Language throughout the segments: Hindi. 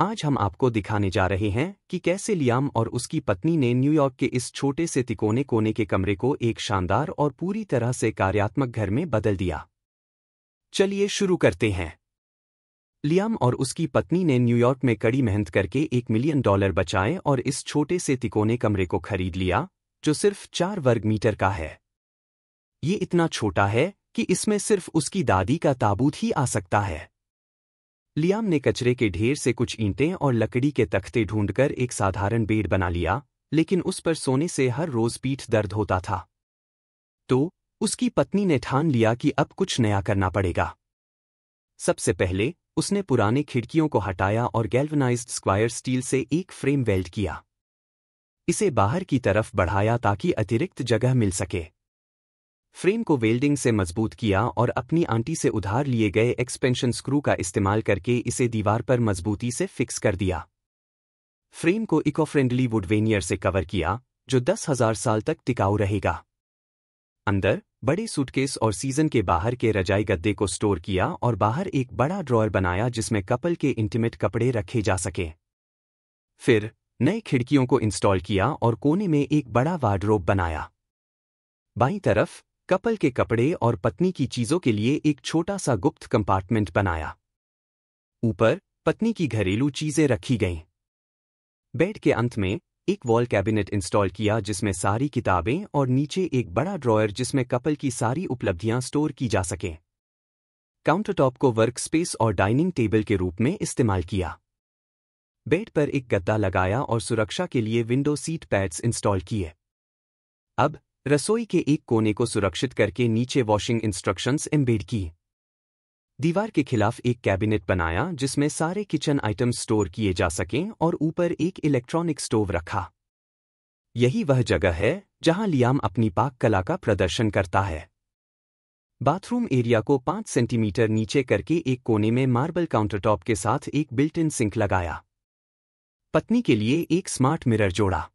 आज हम आपको दिखाने जा रहे हैं कि कैसे लियाम और उसकी पत्नी ने न्यूयॉर्क के इस छोटे से तिकोने कोने के कमरे को एक शानदार और पूरी तरह से कार्यात्मक घर में बदल दिया। चलिए शुरू करते हैं। लियाम और उसकी पत्नी ने न्यूयॉर्क में कड़ी मेहनत करके एक मिलियन डॉलर बचाए और इस छोटे से तिकोने कमरे को खरीद लिया, जो सिर्फ़ चार वर्ग मीटर का है। ये इतना छोटा है कि इसमें सिर्फ़ उसकी दादी का ताबूत ही आ सकता है। लियाम ने कचरे के ढेर से कुछ ईंटें और लकड़ी के तख्ते ढूंढकर एक साधारण बेड बना लिया, लेकिन उस पर सोने से हर रोज पीठ दर्द होता था। तो उसकी पत्नी ने ठान लिया कि अब कुछ नया करना पड़ेगा। सबसे पहले, उसने पुराने खिड़कियों को हटाया और गैल्वनाइज्ड स्क्वायर स्टील से एक फ्रेम वेल्ड किया। इसे बाहर की तरफ़ बढ़ाया ताकि अतिरिक्त जगह मिल सके। फ्रेम को वेल्डिंग से मज़बूत किया और अपनी आंटी से उधार लिए गए एक्सपेंशन स्क्रू का इस्तेमाल करके इसे दीवार पर मजबूती से फिक्स कर दिया। फ्रेम को इको फ्रेंडली वुडवेनियर से कवर किया, जो दस हज़ार साल तक टिकाऊ रहेगा। अंदर, बड़े सूटकेस और सीज़न के बाहर के रजाई गद्दे को स्टोर किया और बाहर एक बड़ा ड्रॉयर बनाया जिसमें कपल के इंटीमेट कपड़े रखे जा सके। फिर नए खिड़कियों को इंस्टॉल किया और कोने में एक बड़ा वार्डरोब बनाया। बाईं तरफ़ कपल के कपड़े और पत्नी की चीज़ों के लिए एक छोटा सा गुप्त कंपार्टमेंट बनाया। ऊपर, पत्नी की घरेलू चीज़ें रखी गईं। बेड के अंत में, एक वॉल कैबिनेट इंस्टॉल किया जिसमें सारी किताबें और नीचे एक बड़ा ड्रॉयर जिसमें कपल की सारी उपलब्धियाँ स्टोर की जा सकें। काउंटरटॉप को वर्क स्पेस और डाइनिंग टेबल के रूप में इस्तेमाल किया। बेड पर एक गद्दा लगाया और सुरक्षा के लिए विंडो सीट पैड्स इंस्टॉल किए। अब रसोई के एक कोने को सुरक्षित करके नीचे वॉशिंग इंस्ट्रक्शंस एम्बेड की। दीवार के खिलाफ एक कैबिनेट बनाया, जिसमें सारे किचन आइटम्स स्टोर किए जा सकें और ऊपर एक इलेक्ट्रॉनिक स्टोव रखा। यही वह जगह है, जहाँ लियाम अपनी पाक कला का प्रदर्शन करता है। बाथरूम एरिया को पाँच सेंटीमीटर नीचे करके एक कोने में मार्बल काउंटरटॉप के साथ एक बिल्ट इन सिंक लगाया। पत्नी के लिए एक स्मार्ट मिरर जोड़ा।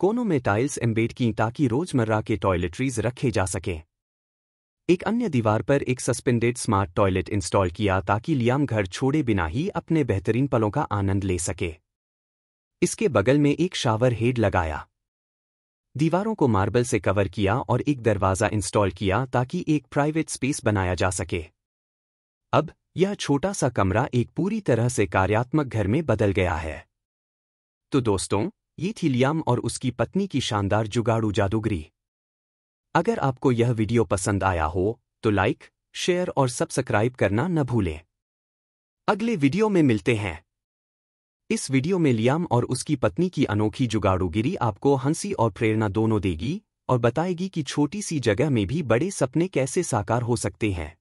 कोनों में टाइल्स एम्बेड की ताकि रोज़मर्रा के टॉयलेटरीज रखे जा सकें। एक अन्य दीवार पर एक सस्पेंडेड स्मार्ट टॉयलेट इंस्टॉल किया ताकि लियाम घर छोड़े बिना ही अपने बेहतरीन पलों का आनंद ले सके। इसके बगल में एक शावर हेड लगाया। दीवारों को मार्बल से कवर किया और एक दरवाज़ा इंस्टॉल किया ताकि एक प्राइवेट स्पेस बनाया जा सके। अब, यह छोटा सा कमरा एक पूरी तरह से कार्यात्मक घर में बदल गया है। तो दोस्तों ये थी लियाम और उसकी पत्नी की शानदार जुगाड़ू जादूगरी। अगर आपको यह वीडियो पसंद आया हो तो लाइक, शेयर और सब्सक्राइब करना न भूलें। अगले वीडियो में मिलते हैं। इस वीडियो में लियाम और उसकी पत्नी की अनोखी जुगाड़ूगिरी आपको हँसी और प्रेरणा दोनों देगी और बताएगी कि छोटी सी जगह में भी बड़े सपने कैसे साकार हो सकते हैं।